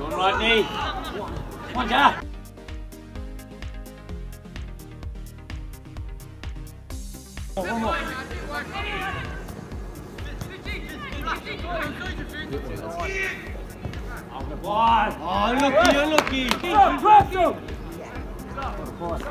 Xuống luôn đi Con chưa Oh, the ball! Oh, looky, you're looky! Drop him! Of course.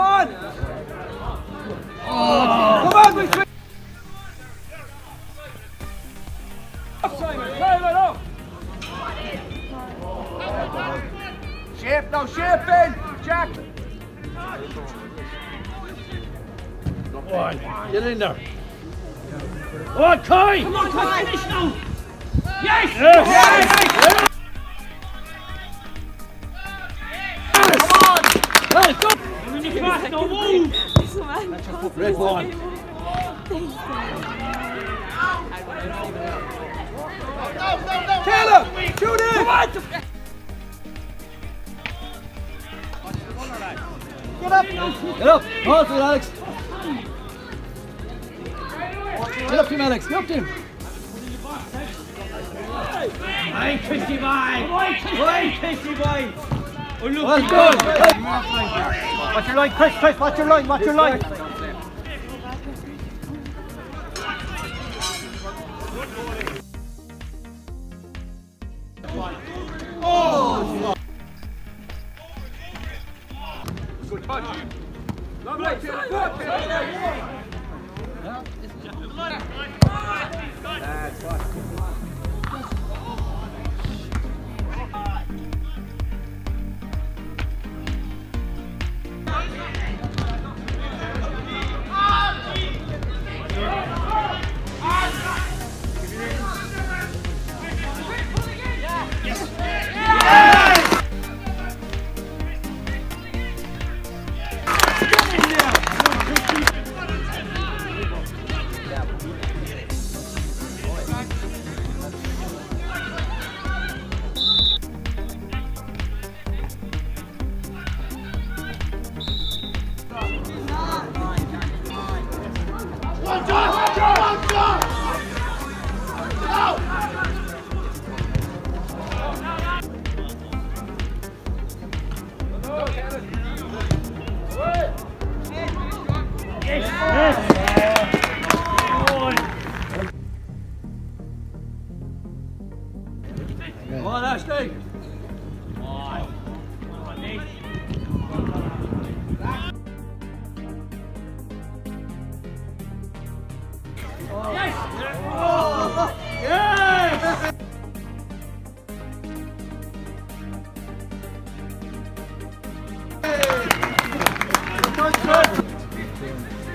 On! Come on, up! Shape now, shape in! Get in there. Oh, Kai! Come on, Kai, finish now! Yes! Yes! Let's go! You're fast, no move! Red one. Caleb! Shoot in! Get up! Get up! Hold for it, Alex! Get up to him, Alex! Get up to him! Hey, Christy boy! Hey, Christy boy! Look, Well he done! goes. Watch your line, Chris, Chris, watch your line, watch your line! Chodź! Dobra, chodź!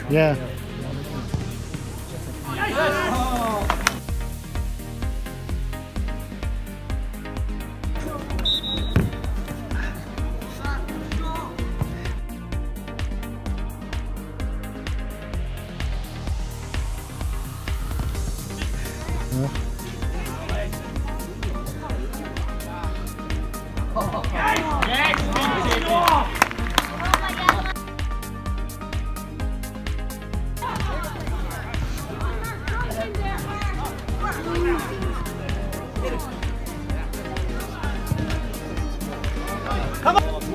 Yeah.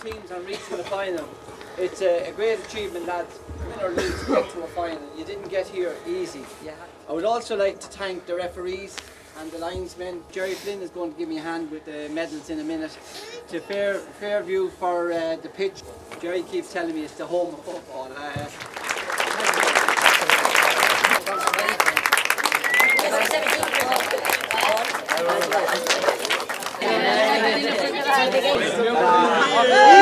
teams and reaching the final. It's a, a great achievement, lads. Win or lose, get to a final. You didn't get here easy. Yeah. I would also like to thank the referees and the linesmen. Jerry Flynn is going to give me a hand with the medals in a minute. To Fairview for uh, the pitch. Jerry keeps telling me it's the home of football. Uh, Thank you. 예.